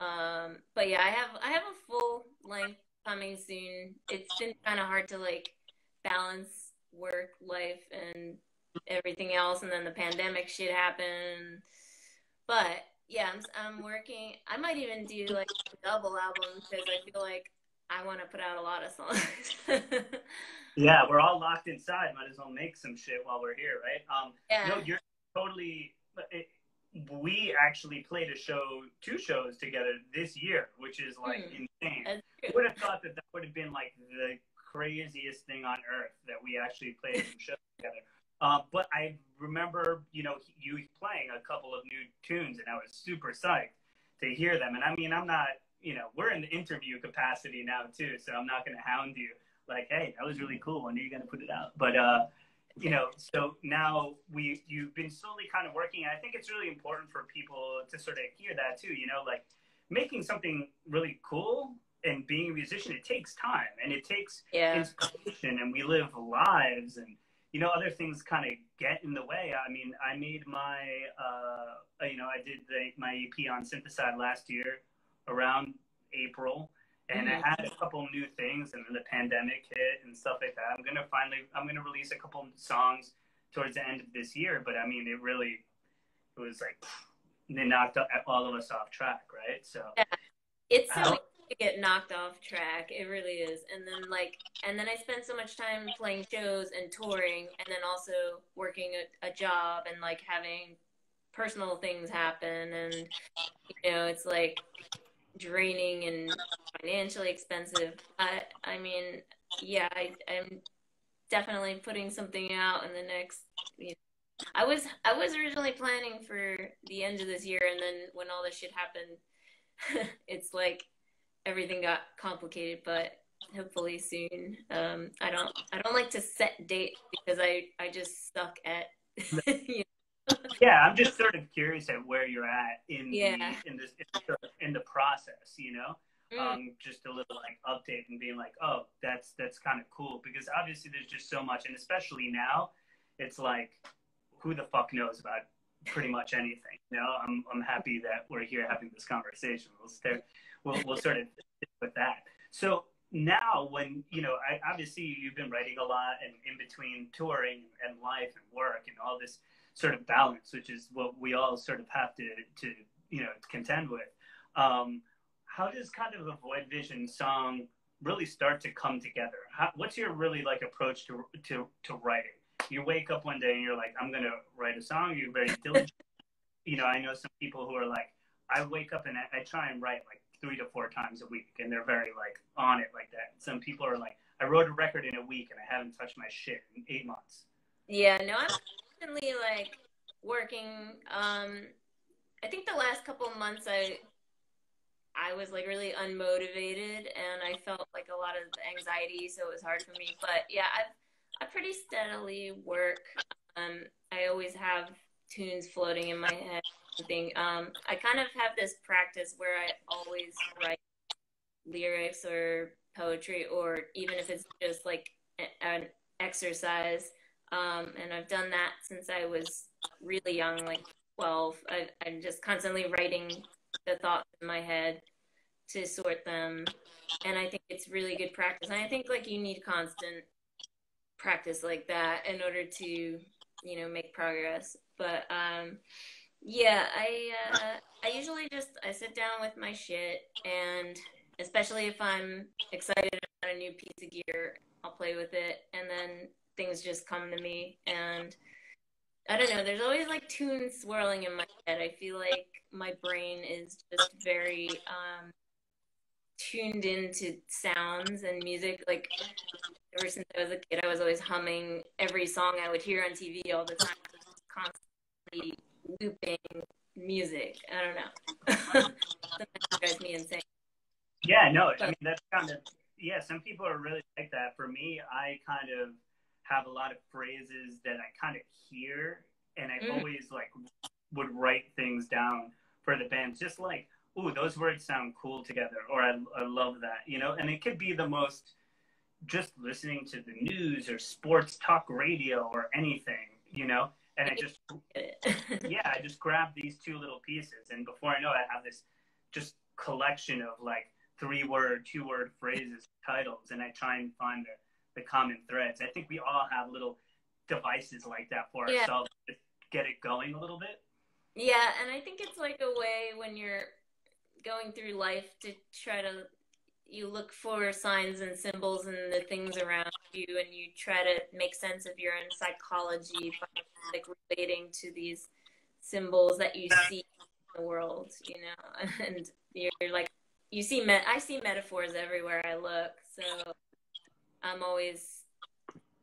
Um, but yeah, I have I have a full length coming soon. It's been kind of hard to like balance work life and everything else, and then the pandemic shit happened. But yeah, I'm, I'm working. I might even do like a double album because I feel like I want to put out a lot of songs. yeah, we're all locked inside. Might as well make some shit while we're here, right? Um, yeah. No, you're totally. It, we actually played a show, two shows together this year, which is like hmm. insane. I would have thought that that would have been like the craziest thing on earth that we actually played some shows together. Uh, but I remember, you know, you playing a couple of new tunes, and I was super psyched to hear them. And I mean, I'm not you know, we're in the interview capacity now too, so I'm not going to hound you like, hey, that was really cool. When are you going to put it out? But uh, you know, so now we you've been slowly kind of working. I think it's really important for people to sort of hear that too. You know, like making something really cool and being a musician, it takes time and it takes yeah. inspiration, and we live lives and you know other things kind of get in the way i mean i made my uh you know i did the, my ep on synthesized last year around April, and mm-hmm. I had a couple new things, and then the pandemic hit and stuff like that. I'm gonna finally, I'm gonna release a couple songs towards the end of this year, but I mean, it really, it was like they knocked all of us off track, right? So yeah. it's so easy to get knocked off track. It really is. And then like, and then I spent so much time playing shows and touring, and then also working a, a job and like having personal things happen, and you know, it's like draining and financially expensive. I I mean, yeah, I, I'm definitely putting something out in the next. You know, I was I was originally planning for the end of this year, and then when all this shit happened, it's like everything got complicated. But hopefully soon. Um, I don't I don't like to set dates because I I just suck at you yeah, I'm just sort of curious at where you're at in yeah. the, in this in the process, you know. Mm. Um, just a little like update and being like, oh, that's that's kind of cool because obviously there's just so much, and especially now, it's like, who the fuck knows about pretty much anything? You know, I'm I'm happy that we're here having this conversation. We'll start, we'll we'll sort of with that. So now, when you know, I, obviously you've been writing a lot, and in between touring and life and work and all this sort of balance, which is what we all sort of have to, to you know, contend with. Um, how does kind of a Void Vision song really start to come together? How, what's your really like approach to, to, to writing? You wake up one day and you're like, I'm going to write a song. You're very diligent. you know, I know some people who are like, I wake up and I, I try and write like three to four times a week, and they're very like on it like that. Some people are like, I wrote a record in a week and I haven't touched my shit in eight months. Yeah, no, I'm constantly like working. Um, I think the last couple months I I was like really unmotivated and I felt like a lot of anxiety, so it was hard for me. But yeah, I've I pretty steadily work. Um, I always have tunes floating in my head. Thing. Um, I kind of have this practice where I always write lyrics or poetry, or even if it's just like an exercise. Um, and I've done that since I was really young, like 12. I, I'm just constantly writing the thoughts in my head to sort them. And I think it's really good practice. And I think like you need constant practice like that in order to you know make progress. But um, yeah, I uh, I usually just I sit down with my shit, and especially if I'm excited about a new piece of gear, I'll play with it, and then things just come to me and I don't know. There's always like tunes swirling in my head. I feel like my brain is just very um, tuned into sounds and music. Like ever since I was a kid, I was always humming every song I would hear on TV all the time, constantly looping music. I don't know. that drives me insane. Yeah, no, I mean that's kind of yeah. Some people are really like that. For me, I kind of have a lot of phrases that I kind of hear, and I mm. always like would write things down for the band, just like, "Ooh, those words sound cool together," or "I, I love that," you know. And it could be the most just listening to the news or sports talk radio or anything, you know. And I just, yeah, I just grab these two little pieces, and before I know it, I have this just collection of like three word, two word phrases, titles, and I try and find the the common threads. I think we all have little devices like that for yeah. ourselves to get it going a little bit. Yeah, and I think it's like a way when you're going through life to try to you look for signs and symbols and the things around you and you try to make sense of your own psychology by like relating to these symbols that you see in the world, you know. And you're like you see met I see metaphors everywhere I look. So I'm always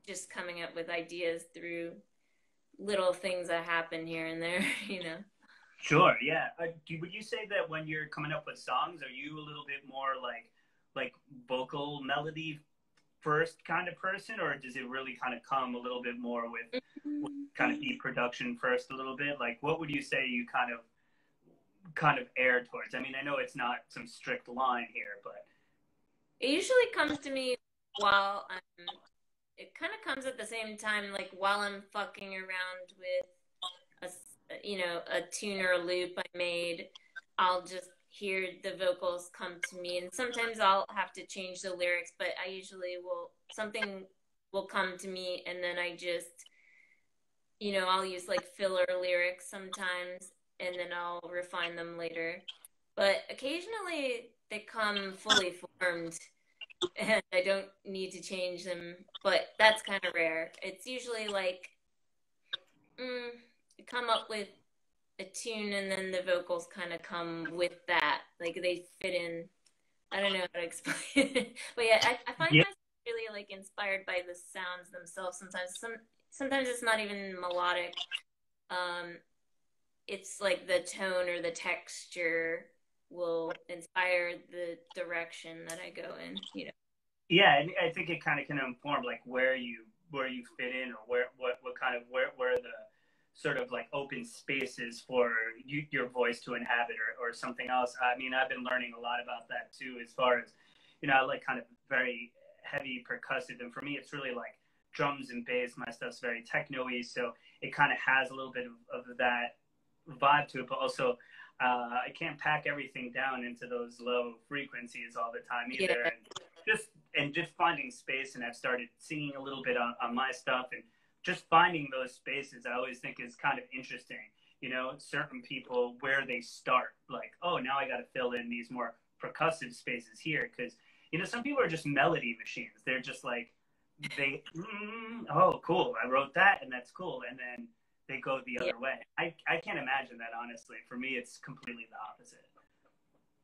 just coming up with ideas through little things that happen here and there, you know. Sure, yeah. Uh, do, would you say that when you're coming up with songs, are you a little bit more like like vocal melody first kind of person, or does it really kind of come a little bit more with, with kind of beat production first a little bit? Like, what would you say you kind of kind of air towards? I mean, I know it's not some strict line here, but it usually comes to me while I'm, um, it kind of comes at the same time, like while I'm fucking around with a, you know, a tune or a loop I made, I'll just hear the vocals come to me, and sometimes I'll have to change the lyrics, but I usually will something will come to me, and then I just, you know, I'll use like filler lyrics sometimes, and then I'll refine them later. But occasionally they come fully formed and I don't need to change them, but that's kind of rare. It's usually like mm, come up with a tune and then the vocals kind of come with that. Like they fit in. I don't know how to explain it, but yeah, I, I find yeah. myself really like inspired by the sounds themselves. Sometimes, some sometimes it's not even melodic. Um, it's like the tone or the texture will inspire the direction that I go in, you know. Yeah, and I think it kind of can inform like where you where you fit in or where what what kind of where where the sort of like open spaces for you, your voice to inhabit or, or something else. I mean, I've been learning a lot about that too, as far as you know, I like kind of very heavy percussive, and for me, it's really like drums and bass. My stuff's very techno-y, so it kind of has a little bit of, of that vibe to it, but also uh, I can't pack everything down into those low frequencies all the time either. Yeah. And just and just finding space, and I've started singing a little bit on, on my stuff, and just finding those spaces. I always think is kind of interesting. You know, certain people where they start, like, oh, now I got to fill in these more percussive spaces here, because you know, some people are just melody machines. They're just like they, mm, oh, cool, I wrote that, and that's cool, and then they go the other yeah. way. I, I can't imagine that honestly. For me, it's completely the opposite.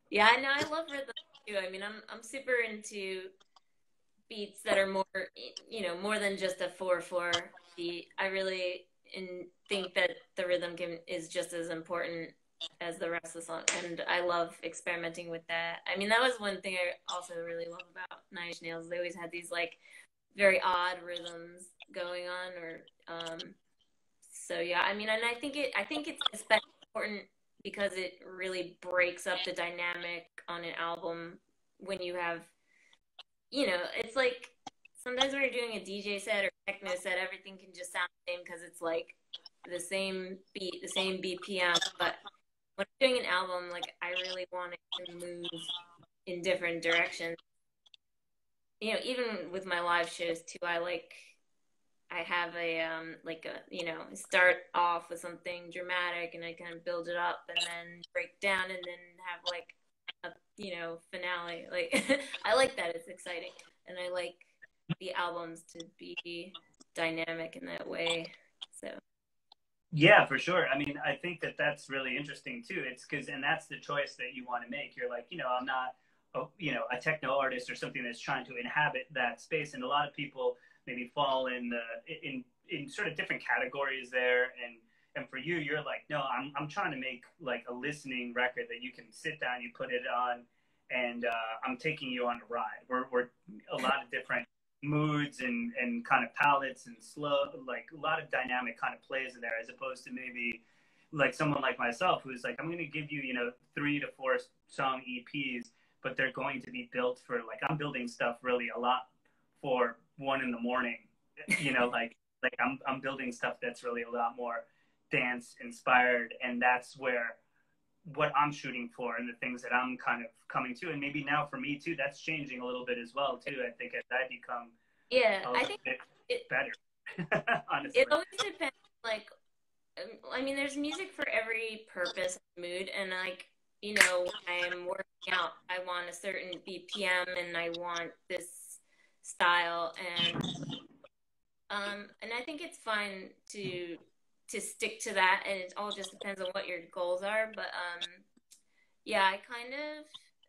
Yeah, I know. I love rhythm too. I mean, I'm I'm super into beats that are more, you know, more than just a four four beat. I really in, think that the rhythm can, is just as important as the rest of the song, and I love experimenting with that. I mean, that was one thing I also really love about Nine Inch Nails. They always had these like very odd rhythms going on, or um, so yeah, I mean, and I think it, I think it's especially important because it really breaks up the dynamic on an album when you have, you know, it's like sometimes when you're doing a DJ set or techno set, everything can just sound the same because it's like the same beat, the same BPM. But when I'm doing an album, like I really want it to move in different directions. You know, even with my live shows too, I like I have a um like a you know start off with something dramatic and I kind of build it up and then break down and then have like a you know finale. Like I like that it's exciting and I like the albums to be dynamic in that way. So yeah, for sure. I mean, I think that that's really interesting too. It's because and that's the choice that you want to make. You're like, you know, I'm not a, you know a techno artist or something that's trying to inhabit that space and a lot of people maybe fall in in in sort of different categories there. And and for you you're like no i'm i'm trying to make like a listening record that you can sit down you put it on and uh, i'm taking you on a ride. We're we're a lot of different moods and and kind of palettes and slow like a lot of dynamic kind of plays in there as opposed to maybe like someone like myself who's like i'm going to give you you know three to four song eps but they're going to be built for like i'm building stuff really a lot for one in the morning. You know, like like I'm I'm building stuff that's really a lot more dance inspired, and that's where what I'm shooting for and the things that I'm kind of coming to, and maybe now for me too, that's changing a little bit as well too. I think as I become yeah, I think it, better. honestly, it always depends. Like, um, I mean, there's music for every purpose, mood, and like you know, when I'm working out, I want a certain BPM, and I want this style and um and I think it's fun to to stick to that and it all just depends on what your goals are but um yeah I kind of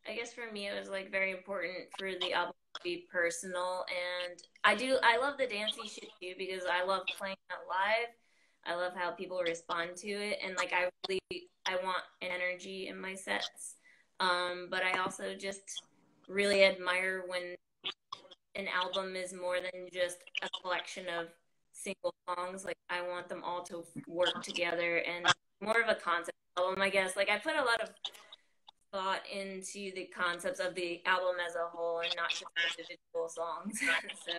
I guess for me it was like very important for the album to be personal and I do I love the dancey shit too because I love playing that live. I love how people respond to it and like I really I want an energy in my sets um but I also just really admire when an album is more than just a collection of single songs. Like I want them all to work together and more of a concept album, I guess. Like I put a lot of thought into the concepts of the album as a whole and not just individual songs. so,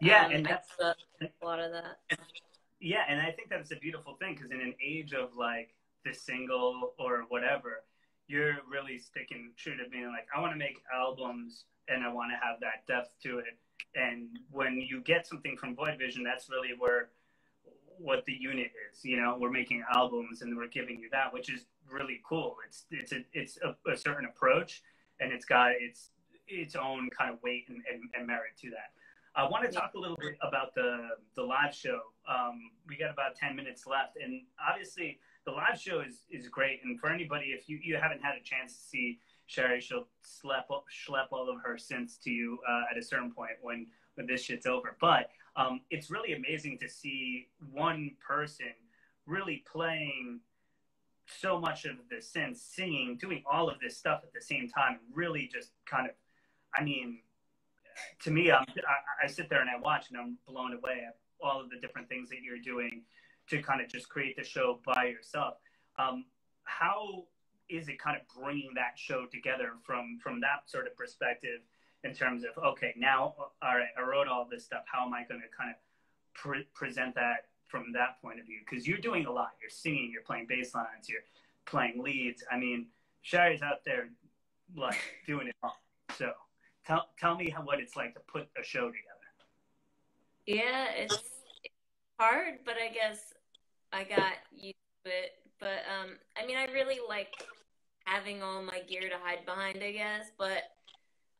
yeah, um, and that's a lot of that. Yeah, and I think that's a beautiful thing because in an age of like the single or whatever, you're really sticking true to being like, I want to make albums and I want to have that depth to it. And when you get something from Void Vision, that's really where what the unit is. You know, we're making albums and we're giving you that, which is really cool. It's it's a it's a, a certain approach, and it's got its its own kind of weight and, and, and merit to that. I want to talk a little bit about the the live show. Um, we got about ten minutes left, and obviously the live show is is great. And for anybody, if you you haven't had a chance to see Shari, she'll slap schlep all of her synths to you uh, at a certain point when when this shit's over. But um, it's really amazing to see one person really playing so much of the synths, singing, doing all of this stuff at the same time. Really, just kind of, I mean, to me, I'm, I, I sit there and I watch, and I'm blown away at all of the different things that you're doing to kind of just create the show by yourself. Um, how is it kind of bringing that show together from from that sort of perspective in terms of okay now all right i wrote all this stuff. How am i going to kind of pre- present that from that point of view? Because you're doing a lot. You're singing you're playing bass lines you're playing leads. I mean Shari's out there like doing it all. So tell, tell me how, what it's like to put a show together. Yeah it's hard but i guess i got used to it but um, I mean, I really like having all my gear to hide behind, I guess. But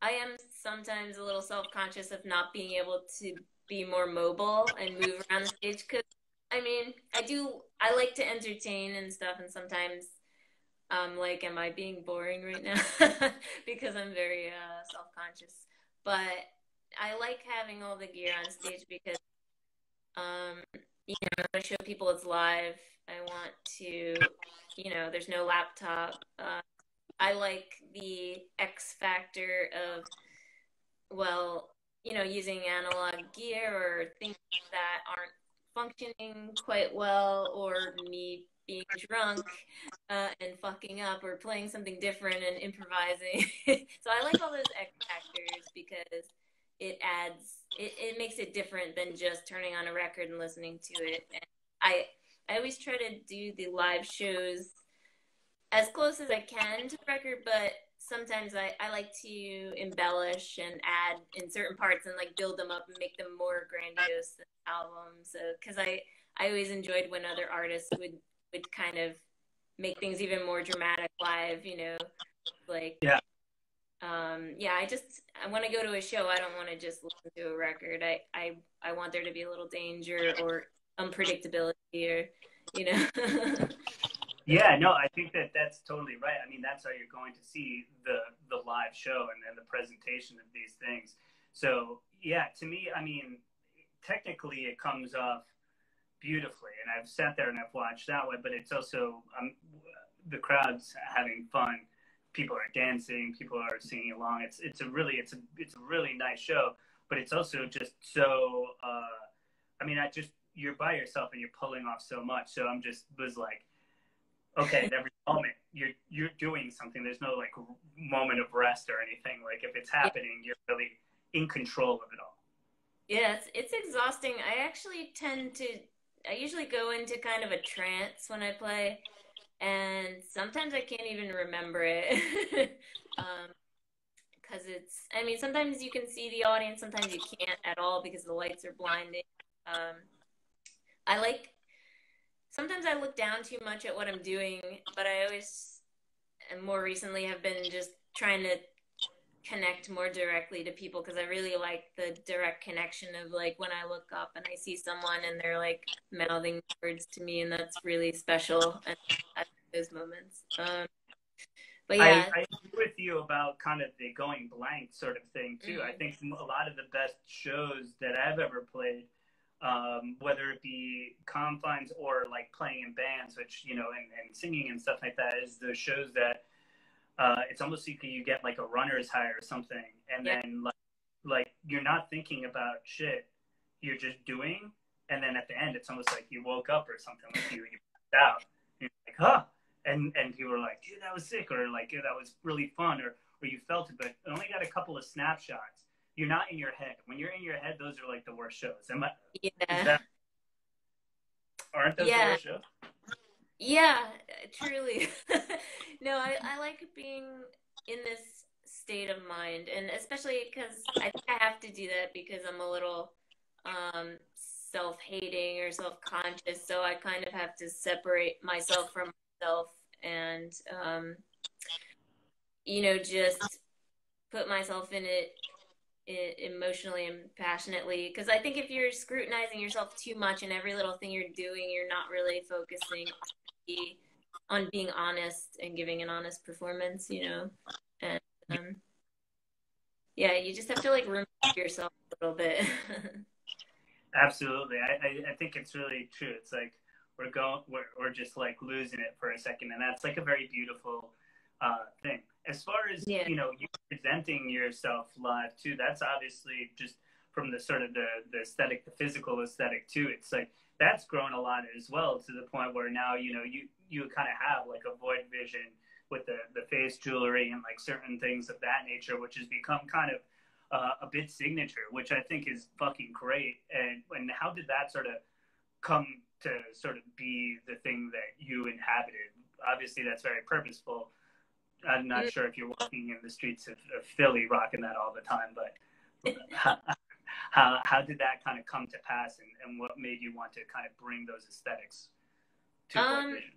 I am sometimes a little self conscious of not being able to be more mobile and move around the stage. Because I mean, I do. I like to entertain and stuff, and sometimes. Um, like, am I being boring right now? because I'm very uh, self conscious. But I like having all the gear on stage because, um, you know, I show people it's live I want to, you know, there's no laptop. Uh, I like the X factor of, well, you know, using analog gear or things that aren't functioning quite well, or me being drunk uh, and fucking up, or playing something different and improvising. so I like all those X factors because it adds, it, it makes it different than just turning on a record and listening to it. And I I always try to do the live shows as close as I can to the record, but sometimes I, I like to embellish and add in certain parts and like build them up and make them more grandiose. Than the album. So because I I always enjoyed when other artists would would kind of make things even more dramatic live. You know, like yeah. Um, yeah, I just I want to go to a show. I don't want to just listen to a record. I, I I want there to be a little danger or unpredictability or you know. yeah, no, I think that that's totally right. I mean, that's how you're going to see the the live show and then the presentation of these things. So yeah, to me, I mean, technically it comes off beautifully, and I've sat there and I've watched that way, but it's also um, the crowd's having fun. People are dancing, people are singing along. It's it's a really it's a it's a really nice show, but it's also just so. Uh, I mean, I just you're by yourself and you're pulling off so much. So I'm just was like, okay, every moment you're you're doing something. There's no like moment of rest or anything. Like if it's happening, you're really in control of it all. Yeah, it's, it's exhausting. I actually tend to I usually go into kind of a trance when I play, and sometimes I can't even remember it. um, because it's, I mean, sometimes you can see the audience, sometimes you can't at all because the lights are blinding. Um, I like, sometimes I look down too much at what I'm doing, but I always, and more recently, have been just trying to connect more directly to people because I really like the direct connection of like when I look up and I see someone and they're like mouthing words to me, and that's really special at, those moments. Um, but yeah, I, I, agree with you about kind of the going blank sort of thing too. Mm-hmm. I think a lot of the best shows that I've ever played, um, whether it be confines or like playing in bands, which you know, and, and singing and stuff like that, is the shows that uh, it's almost like you get like a runner's high or something, and yeah. then like like you're not thinking about shit, you're just doing, and then at the end it's almost like you woke up or something, like you you passed out, and you're like huh, and and you were like dude that was sick or like that was really fun or or you felt it, but only got a couple of snapshots. You're not in your head. When you're in your head, those are like the worst shows. Am I? Yeah. That, aren't those yeah. the worst shows? Yeah, truly. no, I, I like being in this state of mind, and especially because I think I have to do that because I'm a little um, self hating or self conscious. So I kind of have to separate myself from myself and, um, you know, just put myself in it emotionally and passionately because i think if you're scrutinizing yourself too much in every little thing you're doing you're not really focusing be on being honest and giving an honest performance, you know. And um, yeah, you just have to like remove yourself a little bit. Absolutely, I, I, I think it's really true. It's like we're going, we're, we're just like losing it for a second, and that's like a very beautiful uh, thing. As far as yeah. you know, you presenting yourself live too. That's obviously just from the sort of the the aesthetic, the physical aesthetic too. It's like that's grown a lot as well to the point where now you know you you kind of have like a void vision with the the face jewelry and like certain things of that nature, which has become kind of uh, a bit signature, which I think is fucking great. And and how did that sort of come to sort of be the thing that you inhabited? Obviously, that's very purposeful. I'm not sure if you're walking in the streets of, of Philly rocking that all the time, but how how how did that kind of come to pass, and, and what made you want to kind of bring those aesthetics to um, Vision?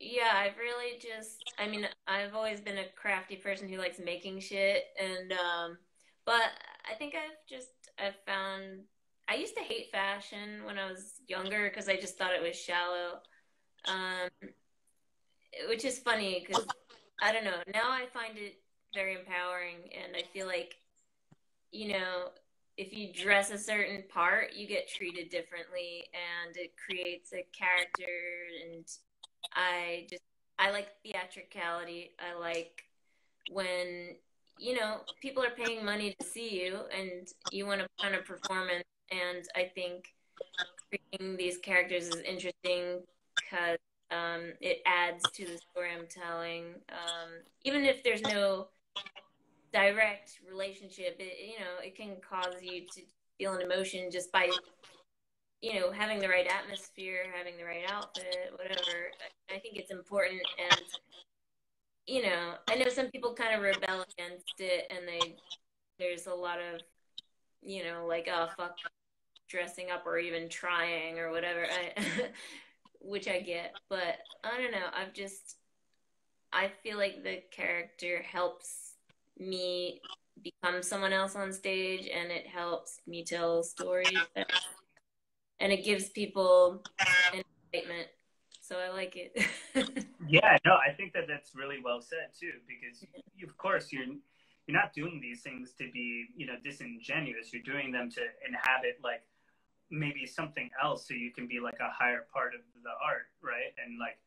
Yeah, I've really just I mean, I've always been a crafty person who likes making shit and um but I think I've just I've found I used to hate fashion when I was younger because I just thought it was shallow. Um which is funny cuz I don't know. Now I find it very empowering and I feel like you know, if you dress a certain part, you get treated differently and it creates a character and I just I like theatricality. I like when you know people are paying money to see you and you want to put on a performance and I think creating these characters is interesting because um, it adds to the story I'm telling. Um, even if there's no direct relationship, it, you know, it can cause you to feel an emotion just by, you know, having the right atmosphere, having the right outfit, whatever. I think it's important. And, you know, I know some people kind of rebel against it and they, there's a lot of, you know, like, oh, fuck dressing up or even trying or whatever, I, which I get. But I don't know. I've just, I feel like the character helps me become someone else on stage and it helps me tell stories and it gives people an excitement. So i like it. Yeah no i think that that's really well said too because you, of course you're you're not doing these things to be you know disingenuous. You're doing them to inhabit like maybe something else so you can be like a higher part of the art right? And like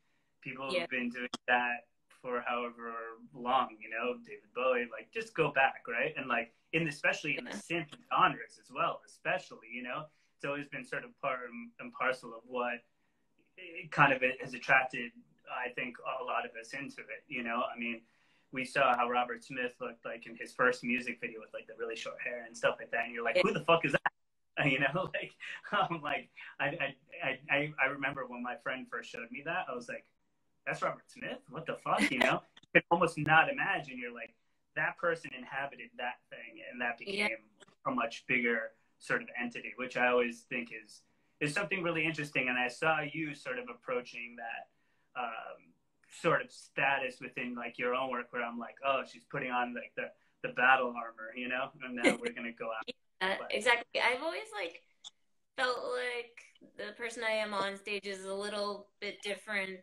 people yeah. have been doing that for however long, you know, David Bowie, like just go back, right? And like in especially in the synth genres as well, especially, you know, it's always been sort of part and parcel of what kind of has attracted, I think, a lot of us into it. You know, I mean, we saw how Robert Smith looked like in his first music video with like the really short hair and stuff like that, and you're like, who the fuck is that? You know, like, um, like I, I, I, I remember when my friend first showed me that, I was like, that's Robert Smith. What the fuck, you know? you can almost not imagine. You're like, that person inhabited that thing, and that became yeah. a much bigger sort of entity, which I always think is is something really interesting. And I saw you sort of approaching that um, sort of status within like your own work, where I'm like, oh, she's putting on like the the battle armor, you know, and now we're gonna go out. Yeah, exactly. I've always like felt like the person I am on stage is a little bit different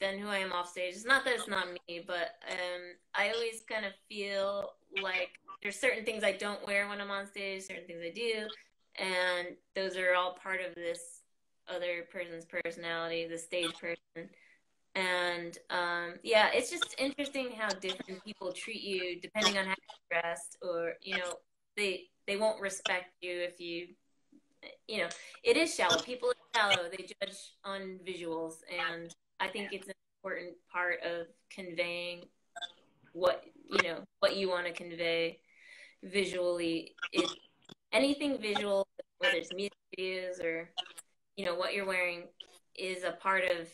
than who I am off stage. It's not that it's not me, but um, I always kind of feel like there's certain things I don't wear when I'm on stage, certain things I do, and those are all part of this other person's personality, the stage person. And um, yeah, it's just interesting how different people treat you depending on how you're dressed, or you know, they they won't respect you if you, you know, it is shallow. People are shallow. They judge on visuals and I think it's an important part of conveying what you know what you want to convey visually. It, anything visual, whether it's music videos or you know what you're wearing, is a part of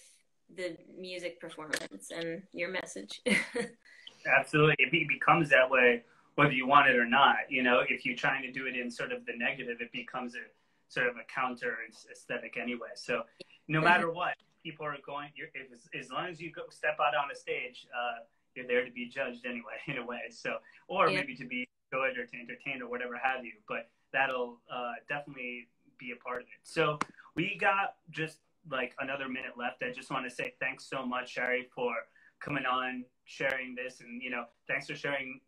the music performance and your message. Absolutely, it becomes that way whether you want it or not. You know, if you're trying to do it in sort of the negative, it becomes a sort of a counter aesthetic anyway. So no matter what, people are going. You're, if, as long as you go step out on a stage, uh, you're there to be judged anyway, in a way. So, or yeah. maybe to be good or to entertain or whatever have you. But that'll uh, definitely be a part of it. So we got just like another minute left. I just want to say thanks so much, Shari, for coming on, sharing this, and you know, thanks for sharing.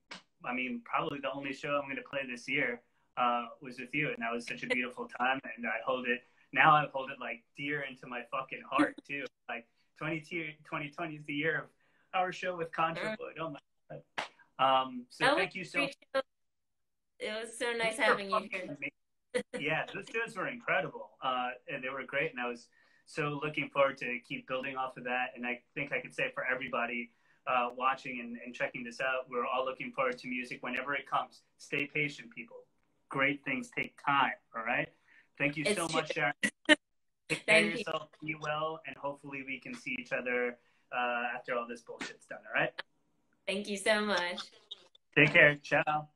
I mean, probably the only show I'm going to play this year uh, was with you, and that was such a beautiful time, and I hold it now I hold it like dear into my fucking heart too. Like 2020 is the year of our show with Kontravoid. Oh my god. Um, so thank you so much. It was so nice having you here. yeah, those shows were incredible. Uh, and they were great. And I was so looking forward to keep building off of that. And I think I could say for everybody uh, watching and, and checking this out, we're all looking forward to music whenever it comes. Stay patient, people. Great things take time. All right. Thank you it's so much, Sharon. Take care of yourself, be well, and hopefully we can see each other uh, after all this bullshit's done, all right? Thank you so much. Take care. Ciao.